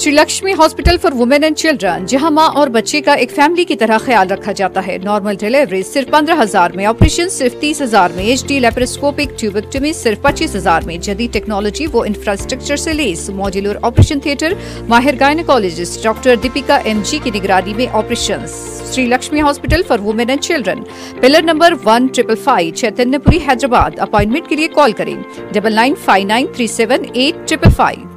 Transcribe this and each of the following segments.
Shri Lakshmi hospital for women and children, जहाँ माँ और बच्चे का एक फैमिली की तरह ख्याल रखा जाता है। नॉर्मल डिलीवरी सिर्फ़ पंद्रह हज़ार में, ऑपरेशन सिर्फ़ तीस हज़ार में एच डी लेप्रोस्कोपिक ट्यूबेक्टमी सिर्फ़ पच्चीस हज़ार में। जदीद टेक्नोलॉजी वो इंफ्रास्ट्रक्चर से लेस मॉड्यूलर ऑपरेशन थिएटर माहिर gynaecologist doctor Deepika M G की निगरानी में operation Shri Lakshmi hospital for women and children pillar number one triple five Chaitanyapuri, Hyderabad. Appointment के लिए कॉल करें double nine five nine three seven eight triple five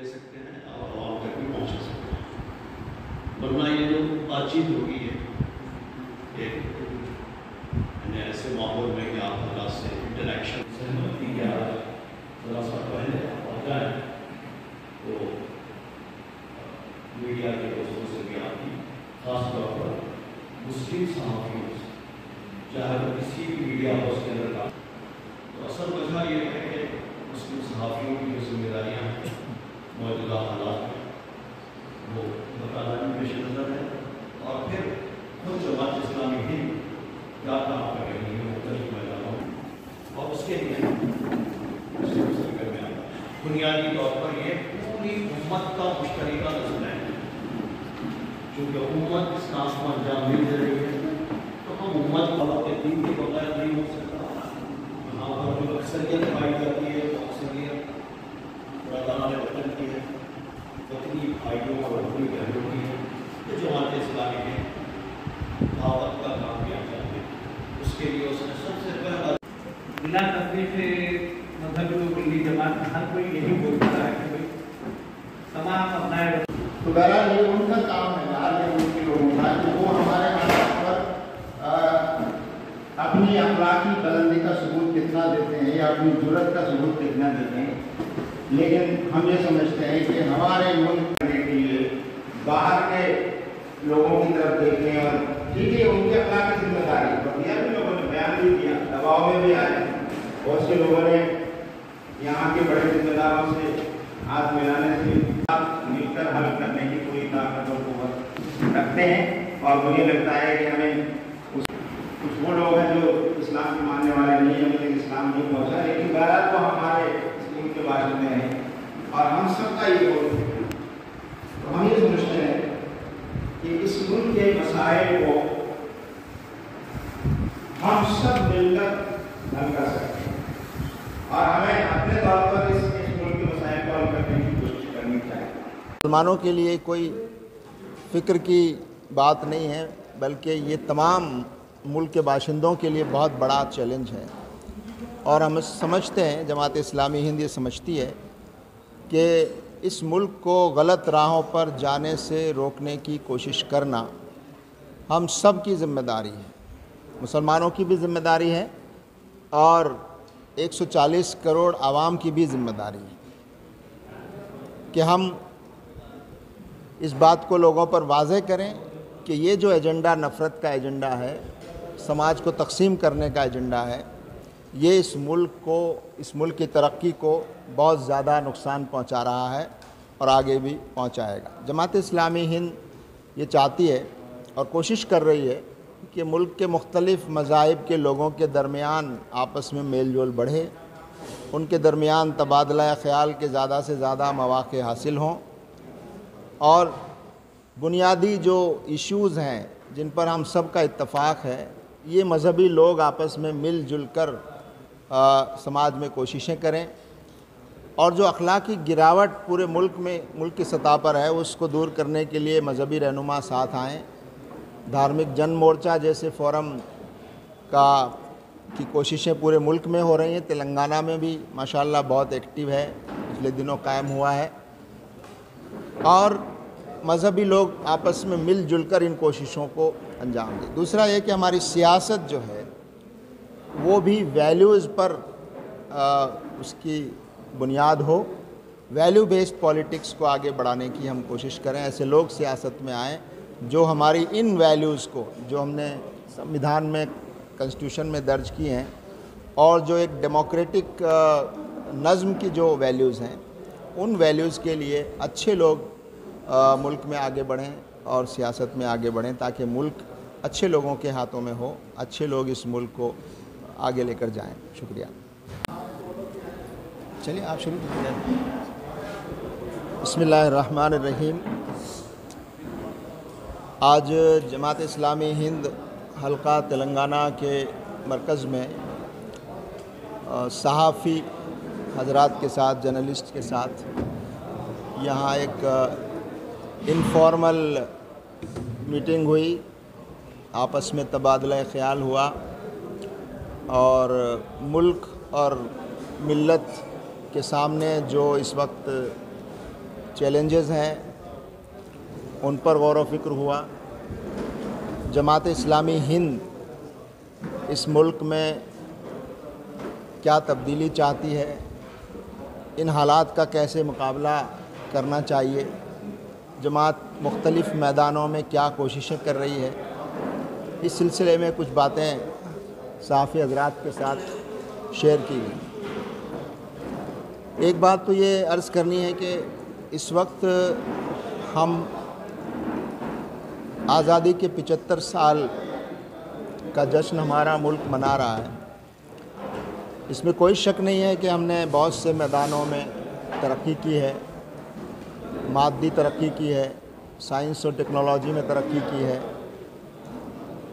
ले सकते हैं और वहाँ तक भी पहुँच सकते हैं। वरना ये जो बातचीत होगी है एक ऐसे माहौल में कि आप हल्ला से इंटरेक्शन सहमति के आज थोड़ा सा पहले आप आ जाए तो मीडिया के दोस्तों से भी आपकी खासतौर पर मुस्लिम सहाफ़ियों से, चाहे वो किसी भी मीडिया हाउस के अंदर काम तो असल वजह ये है कि मुस्लिम सहाफ़ियों की जो जिम्मेदारियाँ हैं मौजूदा हालात में वो बताना भी पेश नज़र है और फिर खुद जमात इस्लामी हिंद क्या काम कर रही है मुख्तलिफ़ मैदानों में और उसके लिए बुनियादी तौर पर ये पूरी उम्मत का मुश्तरका नज़र है चूँकि उम्मत इस काम को अंजाम नहीं दे रही है तो हम उम्मत वालों के दिन के बगैर नहीं हो सकता यहाँ पर जो अक्सरियत पाई जाती है वो अक्सरियत खुदा ने वतनी भाइयों और वतनी बहनों की है तो जमात इस्लामी में दावत का काम किया जाए उसके लिए उसने सबसे पहला बिना तकलीफ़ मज़हब लोग की जमात हर कोई यही बोलता है कि भाई तमाम अपना तो बहरहाल ये उनका काम है लाल उनके लोगों का कि वो हमारे हालात पर अपनी अखलाकी बुलंदी का सबूत कितना देते हैं या अपनी ज़रूरत का सबूत कितना देते हैं लेकिन हम ये समझते हैं कि हमारे मुल्क करने के लिए बाहर के लोगों की तरफ़ देखें और ठीक है, उनकी अपना की ज़िम्मेदारी बकिया भी लोगों ने बयान भी किया दबाव में भी आए। बहुत से लोगों ने यहाँ के बड़े जिम्मेदारों से हाथ मिलाने से मिलकर हल करने की पूरी ताकत और कुत रखते हैं और मुझे लगता है कि हमें कुछ वो लोग हैं जो इस्लाम के मानने वाले नहीं हैं मुझे इस्लाम नहीं पहुँचा। लेकिन बहरहाल तो हमारे के बाशिंदे हैं और हम सबका ये गोल है। तो हम ये समझते हैं कि इस मुल्क के मसाइल को हम सब मिलकर हल कर सकते हैं। और हमें अपने तौर पर इस मुल्क के मसाइल को हल करने की कोशिश करनी चाहिए। मुसलमानों के लिए कोई फ़िक्र की बात नहीं है, बल्कि ये तमाम मुल्क के बाशिंदों के लिए बहुत बड़ा चैलेंज है। और हम समझते हैं, जमात इस्लामी हिंद ये समझती है कि इस मुल्क को गलत राहों पर जाने से रोकने की कोशिश करना हम सब की ज़िम्मेदारी है। मुसलमानों की भी ज़िम्मेदारी है और 140 करोड़ आवाम की भी ज़िम्मेदारी है कि हम इस बात को लोगों पर वाजे करें कि ये जो एजेंडा नफ़रत का एजेंडा है, समाज को तकसीम करने का एजेंडा है ये इस मुल्क को, इस मुल्क की तरक्की को बहुत ज़्यादा नुकसान पहुँचा रहा है और आगे भी पहुंचाएगा। जमात इस्लामी हिंद ये चाहती है और कोशिश कर रही है कि मुल्क के मुख्तलिफ़ मज़ाहब के लोगों के दरमियान आपस में मेल जोल बढ़े, उनके दरमियान तबादला ख्याल के ज़्यादा से ज़्यादा मौाक़े हासिल हों और बुनियादी जो इश्यूज़ हैं, जिन पर हम सब का इत्तफ़ाक़ है, ये मजहबी लोग आपस में मिलजुल कर आ, समाज में कोशिशें करें और जो अखलाकी गिरावट पूरे मुल्क में मुल्क की सतह पर है उसको दूर करने के लिए मजहबी रहनुमा साथ आएँ। धार्मिक जन मोर्चा जैसे फोरम का की कोशिशें पूरे मुल्क में हो रही हैं। तेलंगाना में भी माशाल्लाह बहुत एक्टिव है पिछले दिनों कायम हुआ है। और मजहबी लोग आपस में मिलजुल कर इन कोशिशों को अंजाम दें। दूसरा ये कि हमारी सियासत जो है वो भी वैल्यूज़ पर आ, उसकी बुनियाद हो। वैल्यू बेस्ड पॉलिटिक्स को आगे बढ़ाने की हम कोशिश करें ऐसे लोग सियासत में आएँ जो हमारी इन वैल्यूज़ को जो हमने संविधान में कॉन्स्टिट्यूशन में दर्ज की हैं और जो एक डेमोक्रेटिक नज़म की जो वैल्यूज़ हैं उन वैल्यूज़ के लिए अच्छे लोग आ, मुल्क में आगे बढ़ें और सियासत में आगे बढ़ें ताकि मुल्क अच्छे लोगों के हाथों में हो अच्छे लोग इस मुल्क को आगे लेकर जाएँ। शुक्रिया। चलिए, आप शुरू कीजिए। बसमीम आज जमात इस्लामी हिंद हलका तेलंगाना के मरकज़ में सहाफ़ी हजरात के साथ, जर्नलिस्ट के साथ, यहाँ एक इनफॉर्मल मीटिंग हुई। आपस में तबादला ख्याल हुआ। और मुल्क और मिलत के सामने जो इस वक्त चैलेंजेस हैं, उन पर गौर फ़िक्र हुआ। जमात इस्लामी हिंद इस मुल्क में क्या तब्दीली चाहती है, इन हालात का कैसे मुकाबला करना चाहिए, जमात मुख्तलिफ़ मैदानों में क्या कोशिशें कर रही है, इस सिलसिले में कुछ बातें साफ़ी हजरात के साथ शेयर की गई। एक बात तो ये अर्ज़ करनी है कि इस वक्त हम आज़ादी के 75 साल का जश्न हमारा मुल्क मना रहा है। इसमें कोई शक नहीं है कि हमने बहुत से मैदानों में तरक्की की है, मादी तरक्की की है, साइंस और टेक्नोलॉजी में तरक्की की है।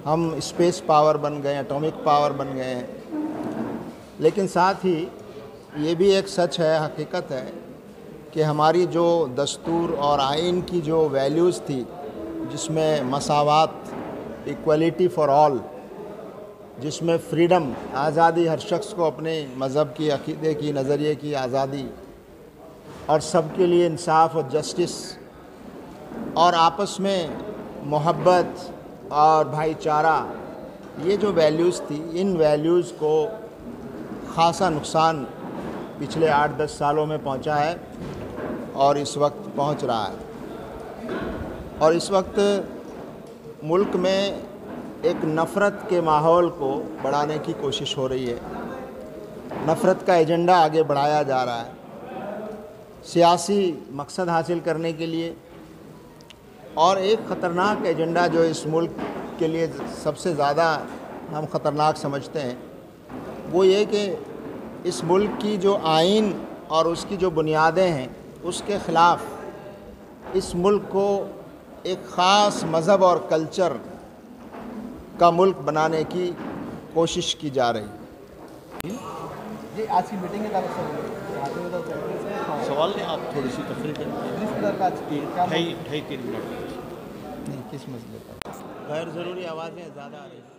हम स्पेस पावर बन गए एटॉमिक पावर बन गए हैं। लेकिन साथ ही ये भी एक सच है, हकीकत है कि हमारी जो दस्तूर और आइन की जो वैल्यूज़ थी, जिसमें मसावत इक्वलिटी फॉर ऑल जिसमें फ्रीडम आज़ादी हर शख्स को अपने मज़हब की, अकीदे की, नज़रिए की आज़ादी, और सबके लिए इंसाफ और जस्टिस और आपस में मोहब्बत और भाईचारा, ये जो वैल्यूज़ थी, इन वैल्यूज़ को ख़ासा नुकसान पिछले आठ दस सालों में पहुँचा है और इस वक्त पहुँच रहा है। और इस वक्त मुल्क में एक नफ़रत के माहौल को बढ़ाने की कोशिश हो रही है। नफ़रत का एजेंडा आगे बढ़ाया जा रहा है। सियासी मकसद हासिल करने के लिए और एक ख़तरनाक एजेंडा जो इस मुल्क के लिए सबसे ज़्यादा हम ख़तरनाक समझते हैं वो ये कि इस मुल्क की जो आइन और उसकी जो बुनियादें हैं उसके ख़िलाफ़ इस मुल्क को एक ख़ास मज़हब और कल्चर का मुल्क बनाने की कोशिश की जा रही जी आज की मीटिंग सवाल आप थोड़ी सी तफरी करें ढाई ढाई तीन मिनट। नहीं किस मसले पर गैर ज़रूरी आवाज़ें ज़्यादा आ रही